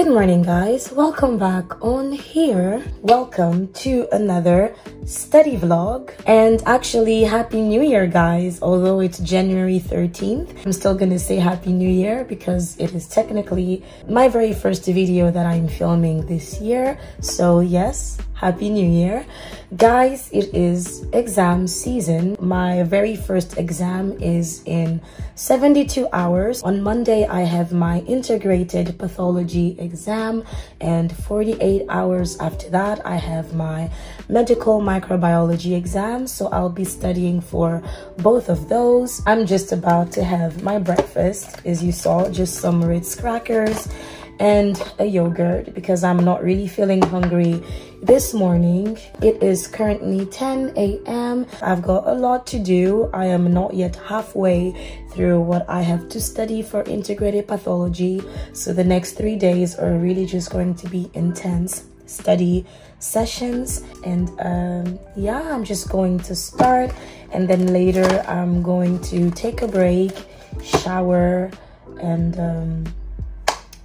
Good morning, guys. Welcome back on here. Welcome to another study vlog. And actually, Happy New Year, guys. Although it's January 13th, I'm still gonna say Happy New Year because it is technically my very first video that I'm filming this year. So, yes, Happy New Year. Guys, it is exam season. My very first exam is in 72 hours. On Monday, I have my integrated pathology exam and 48 hours after that, I have my medical microbiology exam. So I'll be studying for both of those. I'm just about to have my breakfast. As you saw, just some Ritz crackers and a yogurt because I'm not really feeling hungry this morning. It is currently 10 a.m. I've got a lot to do. I am not yet halfway through what I have to study for integrated pathology. So the next three days are really just going to be intense study sessions and um, yeah i'm just going to start and then later i'm going to take a break shower and um,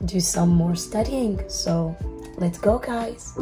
do some more studying. So let's go, guys.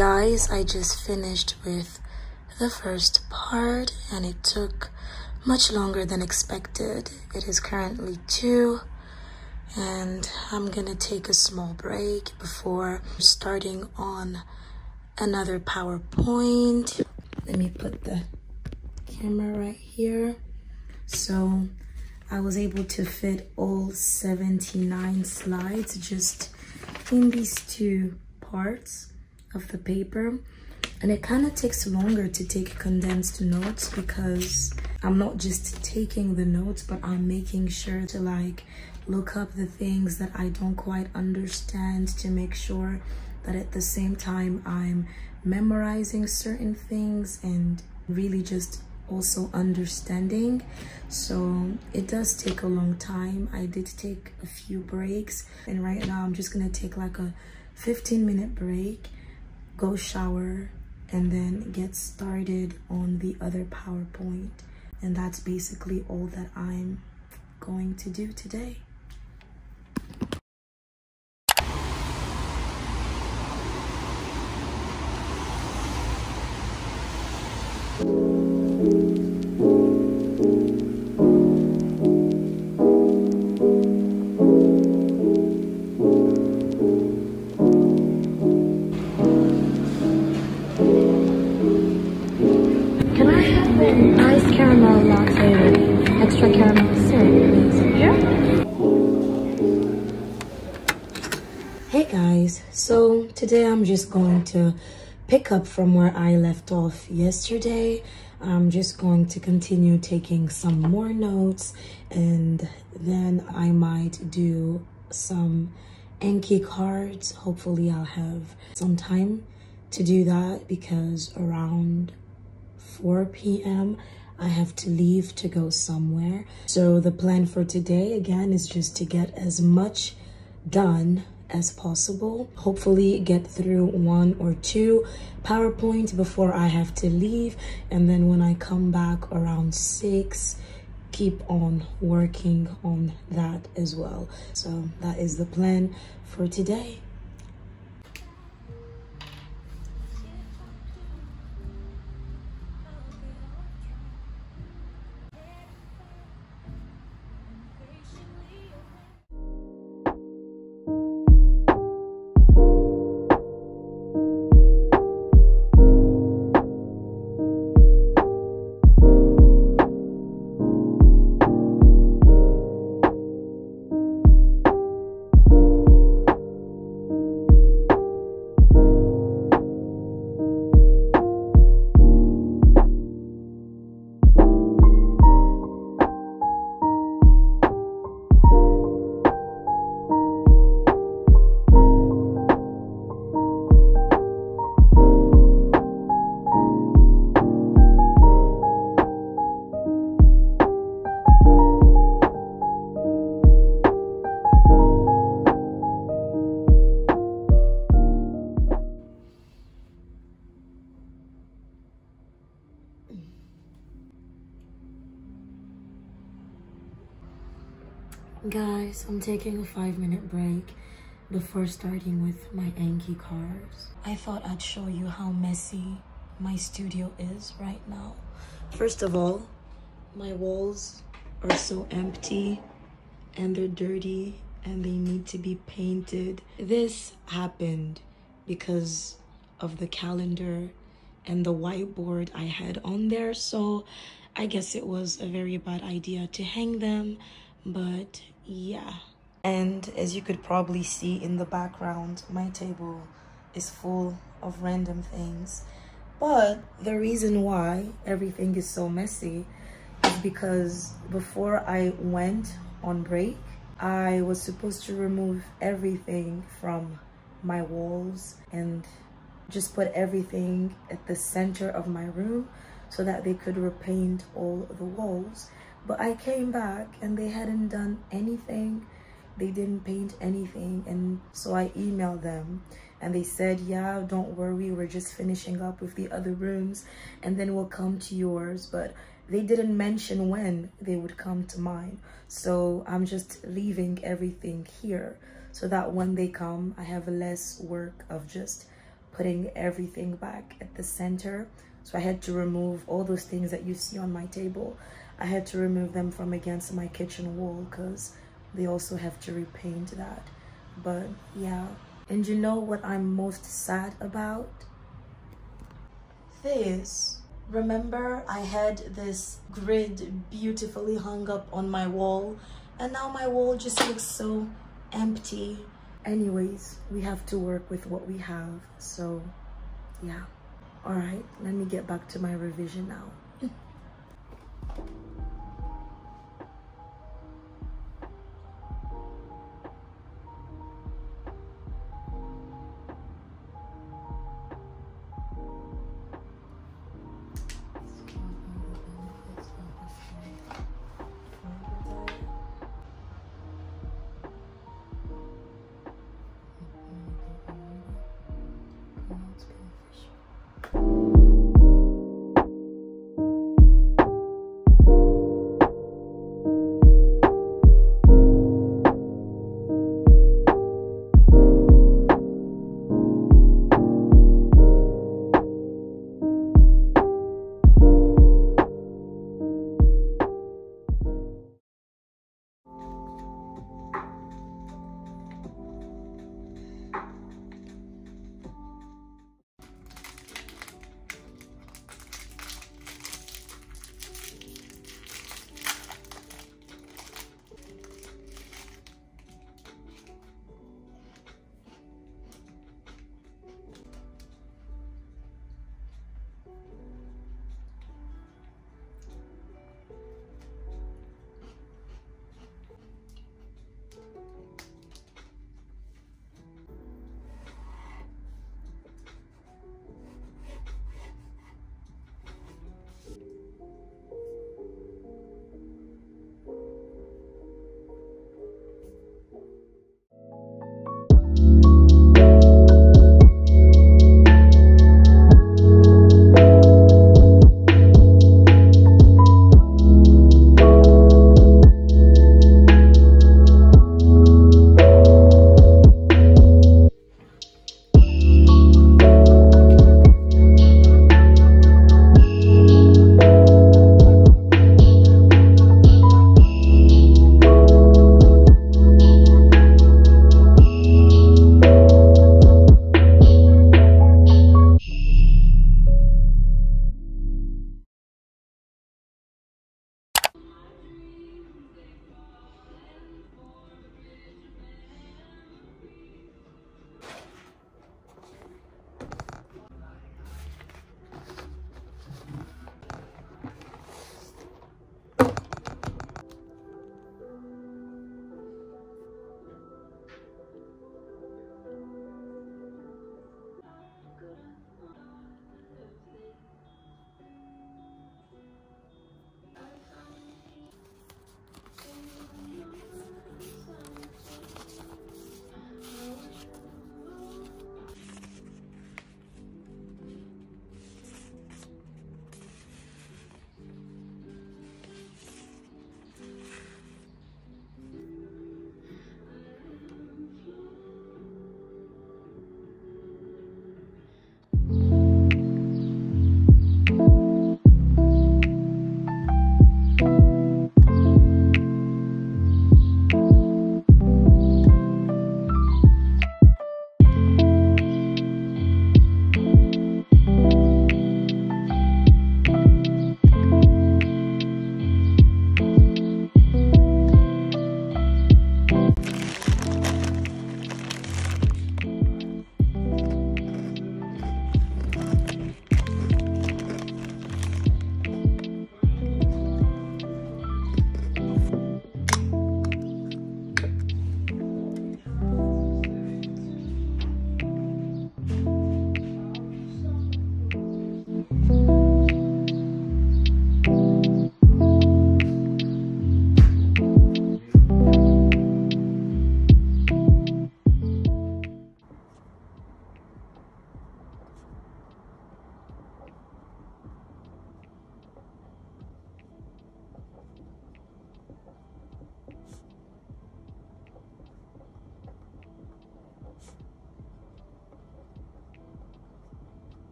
Guys i just finished with the first part and it took much longer than expected. It is currently two and i'm gonna take a small break before starting on another powerpoint. Let me put the camera right here. So i was able to fit all 79 slides just in these two parts of the paper. And it kind of takes longer to take condensed notes because I'm not just taking the notes but I'm making sure to like look up the things that I don't quite understand to make sure that at the same time I'm memorizing certain things and really just also understanding. So it does take a long time. I did take a few breaks and right now i'm just gonna take like a 15 minute break go shower, and then get started on the other PowerPoint. And that's basically all that I'm going to do today. Just going to pick up from where I left off yesterday. I'm just going to continue taking some more notes and then I might do some Anki cards. Hopefully I'll have some time to do that because around 4 p.m. I have to leave to go somewhere. So the plan for today again is just to get as much done as possible. Hopefully get through one or two PowerPoint before I have to leave. And then when I come back around six, keep on working on that as well. So that is the plan for today. Guys, I'm taking a five minute break before starting with my Anki cards. I thought I'd show you how messy my studio is right now. First of all, my walls are so empty and they're dirty and they need to be painted. This happened because of the calendar and the whiteboard I had on there. So I guess it was a very bad idea to hang them but yeah. And as you could probably see in the background my table is full of random things. But the reason why everything is so messy is because before I went on break I was supposed to remove everything from my walls and just put everything at the center of my room so that they could repaint all the walls but I came back and they hadn't done anything. They didn't paint anything. And so I emailed them and they said, yeah, don't worry. We're just finishing up with the other rooms and then we'll come to yours. But they didn't mention when they would come to mine. So I'm just leaving everything here so that when they come, I have less work of just putting everything back at the center. So I had to remove all those things that you see on my table. I had to remove them from against my kitchen wall because they also have to repaint that. But yeah. And you know what I'm most sad about? This. Remember I had this grid beautifully hung up on my wall and now my wall just looks so empty. Anyways, we have to work with what we have. So yeah. All right, let me get back to my revision now.